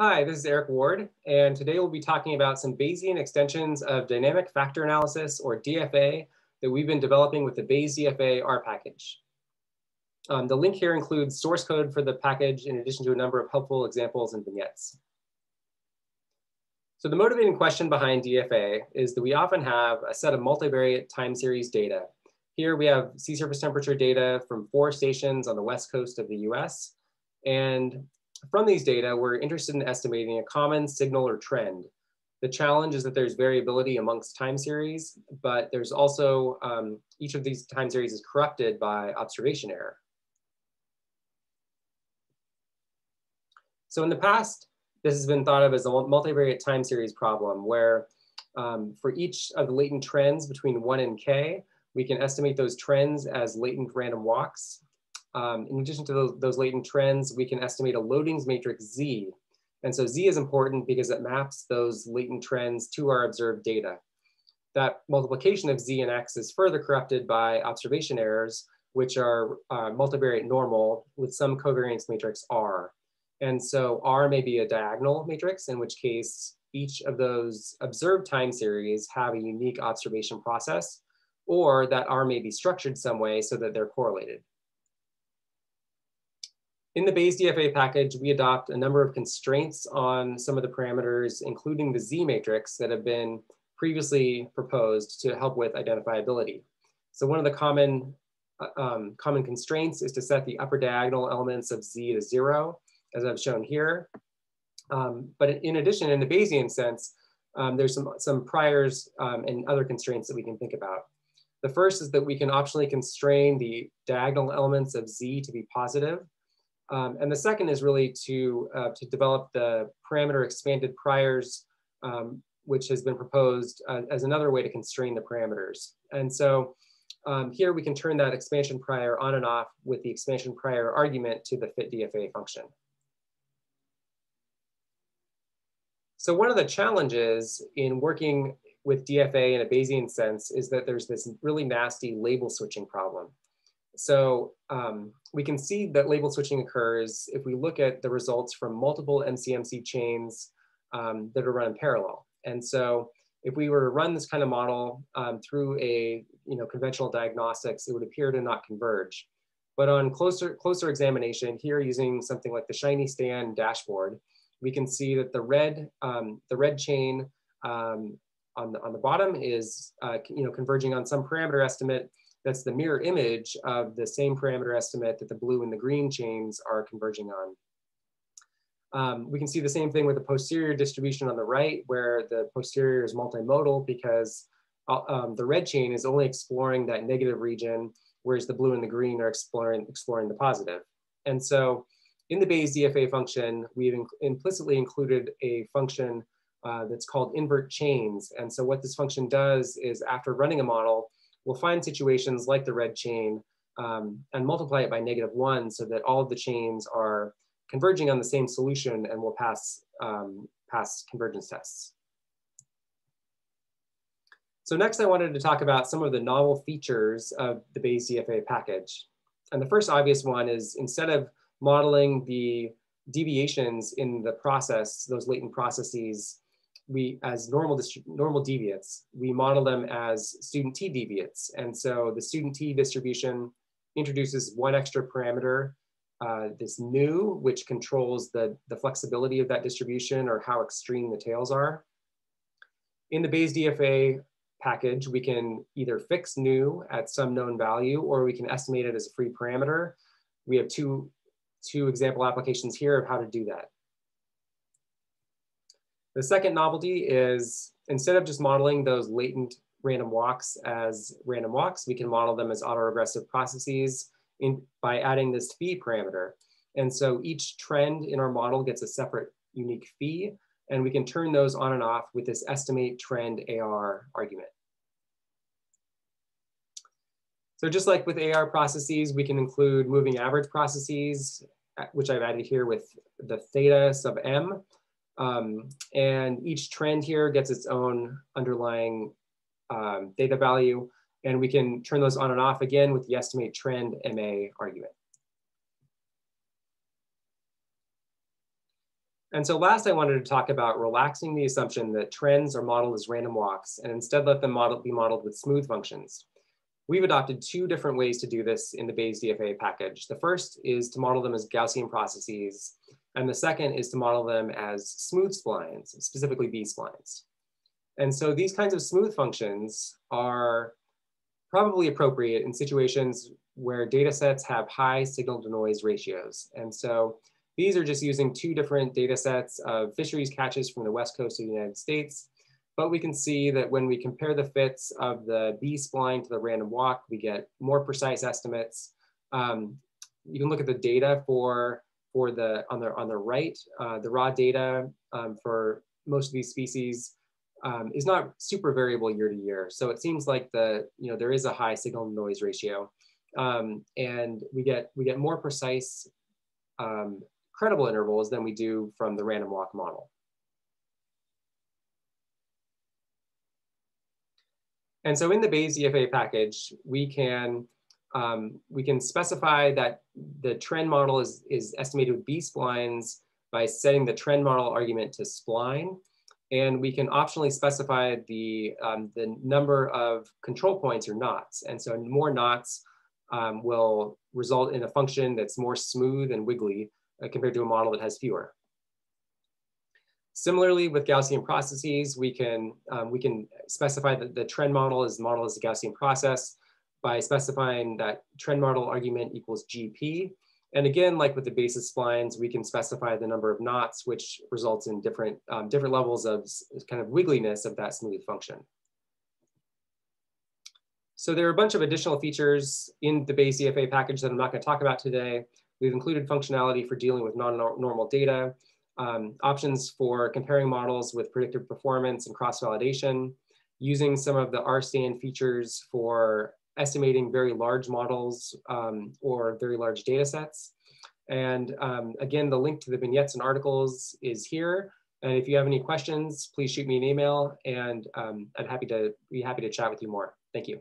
Hi, this is Eric Ward, and today we'll be talking about some Bayesian extensions of dynamic factor analysis, or DFA, that we've been developing with the Bayes DFA R package. Um, the link here includes source code for the package in addition to a number of helpful examples and vignettes. So the motivating question behind DFA is that we often have a set of multivariate time series data. Here we have sea surface temperature data from four stations on the west coast of the US, and from these data, we're interested in estimating a common signal or trend. The challenge is that there's variability amongst time series, but there's also, um, each of these time series is corrupted by observation error. So in the past, this has been thought of as a multivariate time series problem where um, for each of the latent trends between one and k, we can estimate those trends as latent random walks um, in addition to those, those, latent trends, we can estimate a loadings matrix Z. And so Z is important because it maps those latent trends to our observed data. That multiplication of Z and X is further corrupted by observation errors, which are uh, multivariate normal with some covariance matrix R. And so R may be a diagonal matrix, in which case each of those observed time series have a unique observation process, or that R may be structured some way so that they're correlated. In the Bayes DFA package, we adopt a number of constraints on some of the parameters, including the Z matrix that have been previously proposed to help with identifiability. So one of the common, uh, um, common constraints is to set the upper diagonal elements of Z to zero, as I've shown here. Um, but in addition, in the Bayesian sense, um, there's some, some priors um, and other constraints that we can think about. The first is that we can optionally constrain the diagonal elements of Z to be positive. Um, and the second is really to, uh, to develop the parameter expanded priors, um, which has been proposed uh, as another way to constrain the parameters. And so um, here we can turn that expansion prior on and off with the expansion prior argument to the fit DFA function. So one of the challenges in working with DFA in a Bayesian sense is that there's this really nasty label switching problem. So um, we can see that label switching occurs if we look at the results from multiple MCMC chains um, that are run in parallel. And so if we were to run this kind of model um, through a you know, conventional diagnostics, it would appear to not converge. But on closer, closer examination here using something like the ShinyStan dashboard, we can see that the red, um, the red chain um, on, the, on the bottom is uh, you know, converging on some parameter estimate that's the mirror image of the same parameter estimate that the blue and the green chains are converging on. Um, we can see the same thing with the posterior distribution on the right, where the posterior is multimodal because uh, um, the red chain is only exploring that negative region, whereas the blue and the green are exploring, exploring the positive. And so in the Bayes DFA function, we've in implicitly included a function uh, that's called invert chains. And so what this function does is after running a model, we'll find situations like the red chain um, and multiply it by negative one so that all of the chains are converging on the same solution and will pass, um, pass convergence tests. So next I wanted to talk about some of the novel features of the Bayes DFA package. And the first obvious one is instead of modeling the deviations in the process, those latent processes we, as normal, normal deviates, we model them as student t deviates. And so the student t distribution introduces one extra parameter, uh, this nu, which controls the, the flexibility of that distribution or how extreme the tails are. In the Bayes DFA package, we can either fix nu at some known value or we can estimate it as a free parameter. We have two, two example applications here of how to do that. The second novelty is instead of just modeling those latent random walks as random walks, we can model them as autoregressive processes in, by adding this phi parameter. And so each trend in our model gets a separate unique phi, and we can turn those on and off with this estimate trend AR argument. So just like with AR processes, we can include moving average processes, which I've added here with the theta sub m, um, and each trend here gets its own underlying um, theta value. And we can turn those on and off again with the estimate trend MA argument. And so last I wanted to talk about relaxing the assumption that trends are modeled as random walks and instead let them model, be modeled with smooth functions. We've adopted two different ways to do this in the Bayes DFA package. The first is to model them as Gaussian processes, and the second is to model them as smooth splines, specifically B-splines. And so these kinds of smooth functions are probably appropriate in situations where data sets have high signal to noise ratios. And so these are just using two different data sets of fisheries catches from the west coast of the United States. But we can see that when we compare the fits of the B spline to the random walk, we get more precise estimates. Um, you can look at the data for, for the, on the, on the right, uh, the raw data um, for most of these species um, is not super variable year to year. So it seems like the, you know, there is a high signal to noise ratio. Um, and we get, we get more precise um, credible intervals than we do from the random walk model. And so in the Bayes DFA package, we can um, we can specify that the trend model is, is estimated with B splines by setting the trend model argument to spline. And we can optionally specify the, um, the number of control points or knots. And so more knots um, will result in a function that's more smooth and wiggly uh, compared to a model that has fewer. Similarly, with Gaussian processes, we can, um, we can specify that the trend model is model as a Gaussian process by specifying that trend model argument equals GP. And again, like with the basis splines, we can specify the number of knots, which results in different, um, different levels of kind of wiggliness of that smooth function. So there are a bunch of additional features in the Bayes DFA package that I'm not gonna talk about today. We've included functionality for dealing with non-normal data, um, options for comparing models with predictive performance and cross-validation, using some of the RSTAN features for estimating very large models um, or very large data sets. And um, again, the link to the vignettes and articles is here. And if you have any questions, please shoot me an email and um, I'm happy to be happy to chat with you more. Thank you.